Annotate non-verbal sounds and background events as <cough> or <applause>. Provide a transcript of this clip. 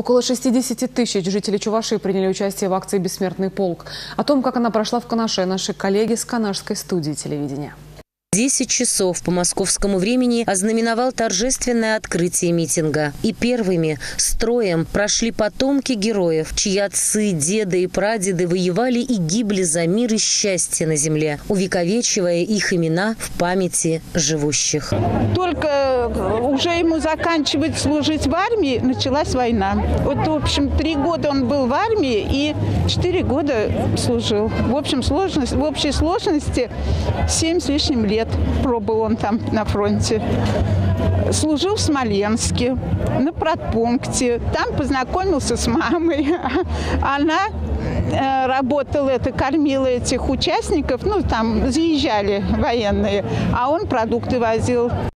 Около 60 тысяч жителей Чувашии приняли участие в акции «Бессмертный полк». О том, как она прошла в Канаше, наши коллеги с Канашской студии телевидения. 10 часов по московскому времени ознаменовал торжественное открытие митинга. И первыми строем прошли потомки героев, чьи отцы, деды и прадеды воевали и гибли за мир и счастье на земле, увековечивая их имена в памяти живущих. Только уже ему заканчивать служить в армии, началась война. Вот, в общем, три года он был в армии и четыре года служил. В общем, сложность, в общей сложности семь с лишним лет пробыл он там на фронте. Служил в Смоленске, на продпункте. Там познакомился с мамой. <laughs> Она э, работала, это кормила этих участников, ну, там заезжали военные, а он продукты возил.